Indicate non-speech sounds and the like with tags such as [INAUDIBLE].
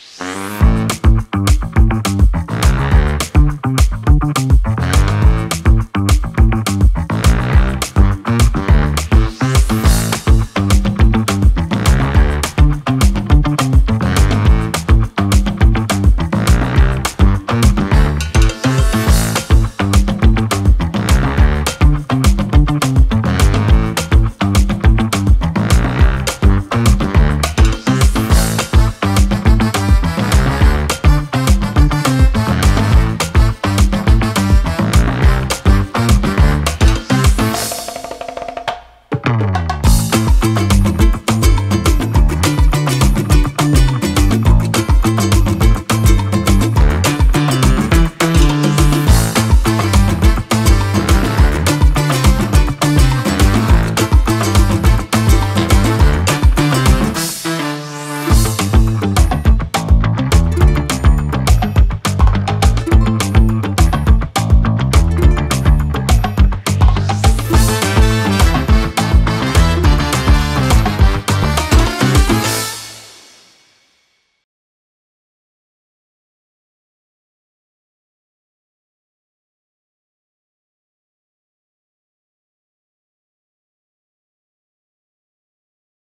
Bye. [LAUGHS]